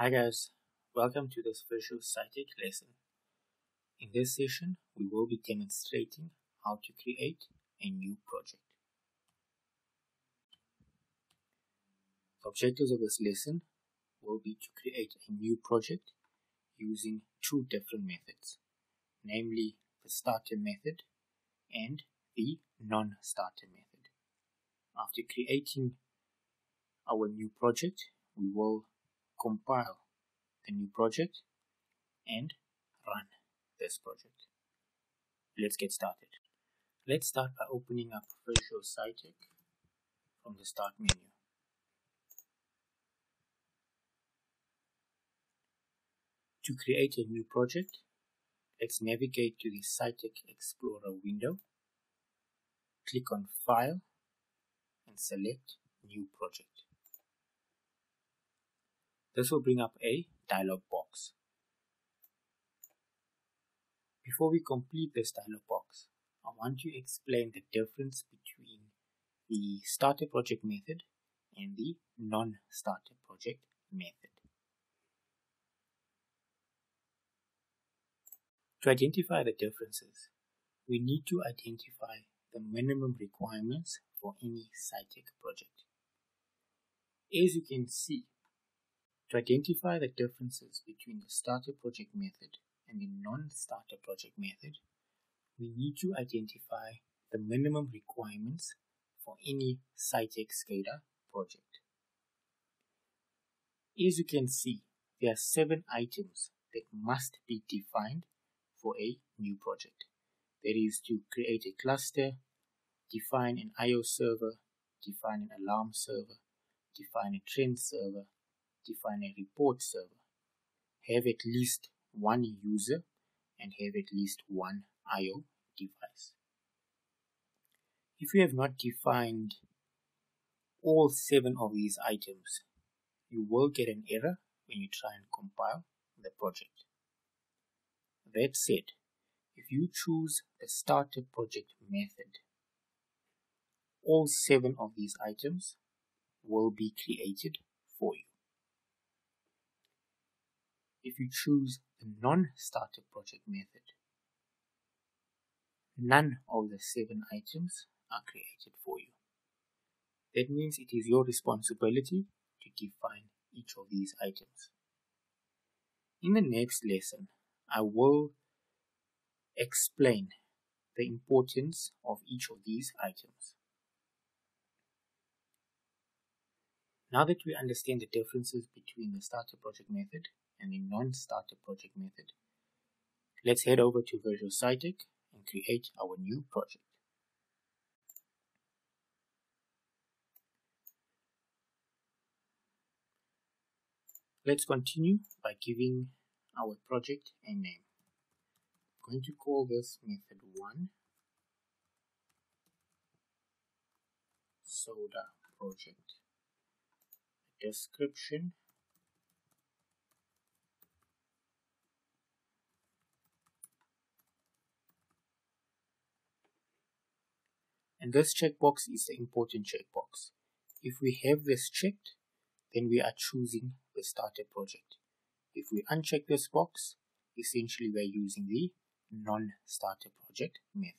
Hi guys, welcome to this Vijeo Citect lesson. In this session, we will be demonstrating how to create a new project. The objectives of this lesson will be to create a new project using two different methods, namely the starter method and the non-starter method. After creating our new project, we will compile the new project and run this project. Let's get started. Let's start by opening up Vijeo Citect from the Start menu. To create a new project, let's navigate to the Citect Explorer window, click on File, and select New Project. This will bring up a dialog box. Before we complete this dialog box, I want to explain the difference between the starter project method and the non-starter project method. To identify the differences, we need to identify the minimum requirements for any Citect project. As you can see, to identify the differences between the starter project method and the non-starter project method, we need to identify the minimum requirements for any Citect SCADA project. As you can see, there are seven items that must be defined for a new project. That is to create a cluster, define an IO server, define an alarm server, define a trend server, define a report server, have at least one user, and have at least one I.O. device. If you have not defined all seven of these items, you will get an error when you try and compile the project. That said, if you choose the starter project method, all seven of these items will be created for you. If you choose the non-starter project method, none of the seven items are created for you. That means it is your responsibility to define each of these items. In the next lesson, I will explain the importance of each of these items. Now that we understand the differences between the starter project method and the non-starter project method, let's head over to Vijeo Citect and create our new project. Let's continue by giving our project a name. I'm going to call this method 1 soda project description and this checkbox is the important checkbox. If we have this checked, then we are choosing the starter project. If we uncheck this box, essentially we're using the non-starter project method.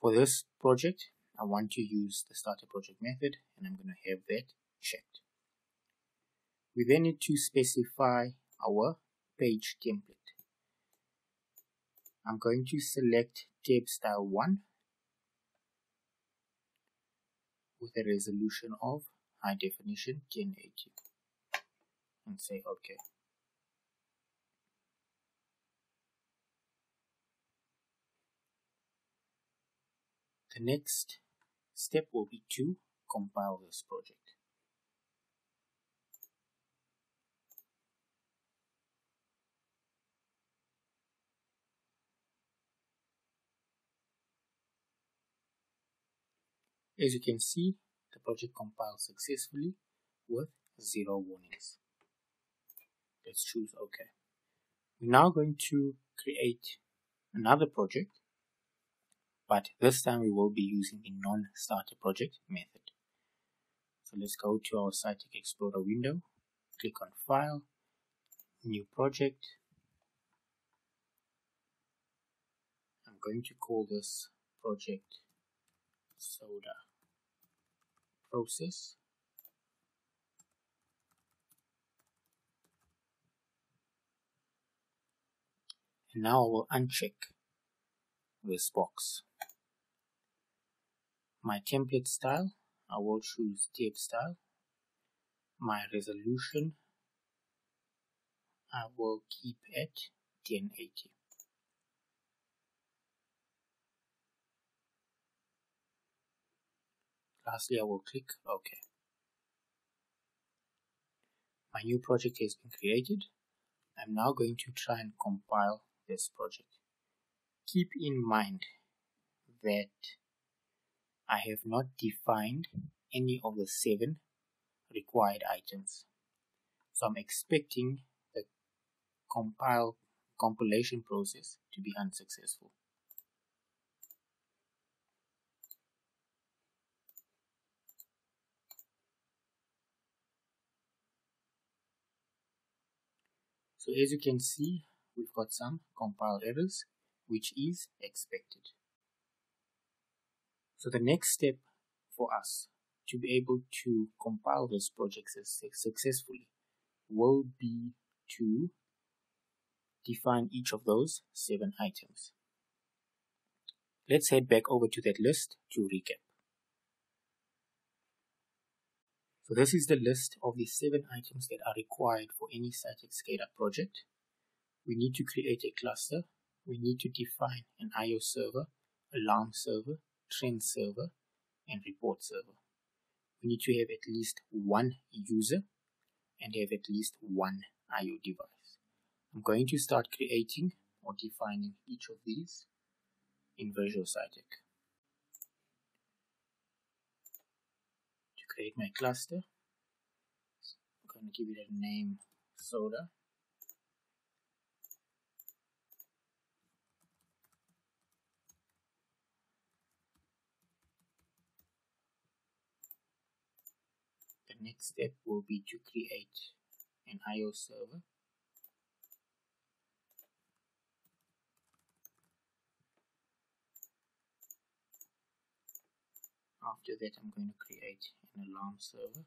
For this project, I want to use the starter project method and I'm going to have that checked. We then need to specify our page template. I'm going to select tab style 1 with a resolution of high definition 1080 and say OK. The next step will be to compile this project. As you can see, the project compiled successfully with zero warnings. Let's choose OK. We're now going to create another project, but this time we will be using the non-starter project method. So let's go to our Citect Explorer window, click on File, New Project. I'm going to call this project Soda Process. And now I will uncheck this box. My template style, I will choose tape style. My resolution, I will keep at 1080. Lastly, I will click OK. My new project has been created. I'm now going to try and compile this project. Keep in mind that I have not defined any of the seven required items. So I'm expecting the compile compilation process to be unsuccessful. So as you can see, we've got some compile errors, which is expected. So the next step for us to be able to compile this project successfully will be to define each of those seven items. Let's head back over to that list to recap. So this is the list of the seven items that are required for any Citect SCADA project. We need to create a cluster. We need to define an IO server, alarm server, trend server, and report server. We need to have at least one user and have at least one IO device. I'm going to start creating or defining each of these in Vijeo Citect. Create my cluster, I'm going to give it a name soda. The next step will be to create an IO server after that I'm going to create an alarm server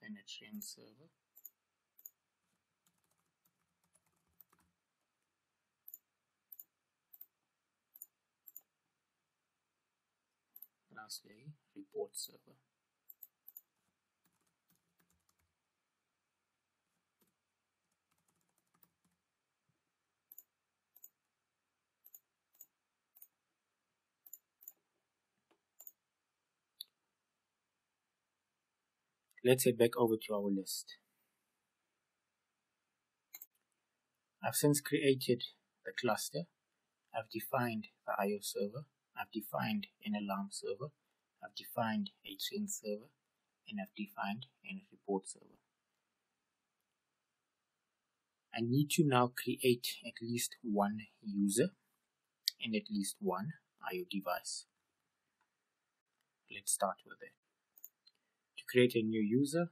then a trend server lastly report server. Let's head back over to our list. I've since created the cluster. I've defined the IO server I've defined an alarm server, I've defined a trend server, and I've defined a report server. I need to now create at least one user and at least one IO device. Let's start with it. Create a new user,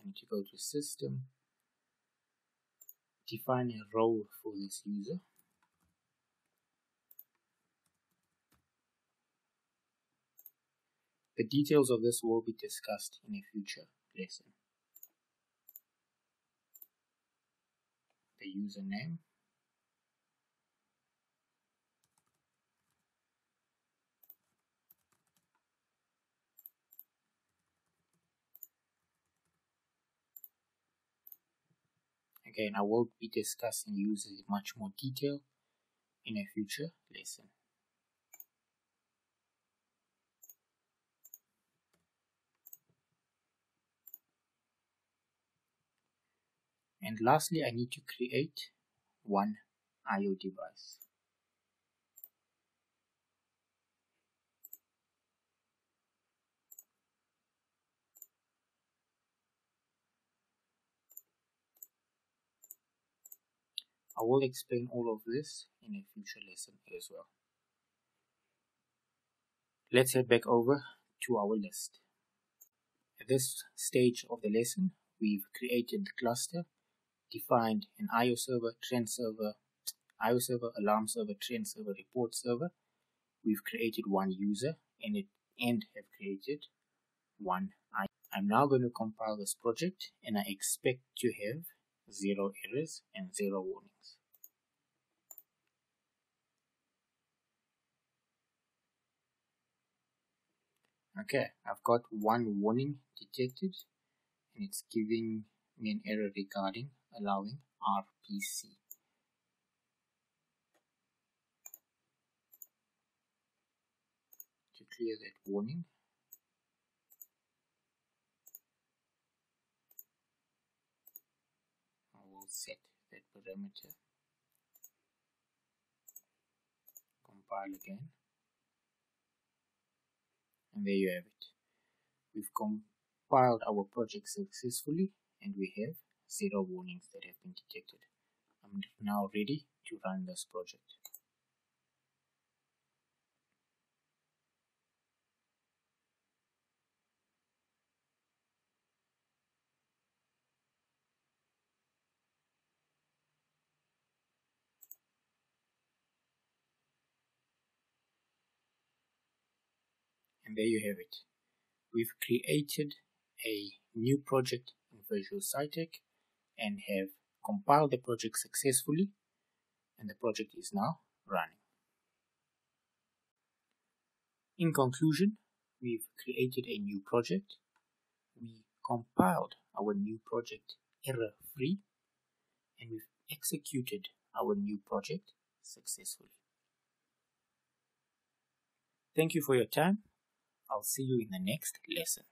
I need to go to System, define a role for this user. The details of this will be discussed in a future lesson. The username Again, I will be discussing users in much more detail in a future lesson. And lastly, I need to create one IO device. I will explain all of this in a future lesson as well. Let's head back over to our list. At this stage of the lesson, we've created the cluster, defined an IO server, trend server, IO server, alarm server, trend server, report server. We've created one user and it and have created one. I'm now going to compile this project and I expect to have zero errors and zero warnings. Okay, I've got one warning detected and it's giving me an error regarding allowing RPC. To clear that warning, I will set that parameter, compile again, and there you have it. We've compiled our project successfully and we have zero warnings that have been detected. I'm now ready to run this project. And there you have it. We've created a new project in Vijeo Citect and have compiled the project successfully and the project is now running. In conclusion, we've created a new project. We compiled our new project error-free and we've executed our new project successfully. Thank you for your time. I'll see you in the next lesson.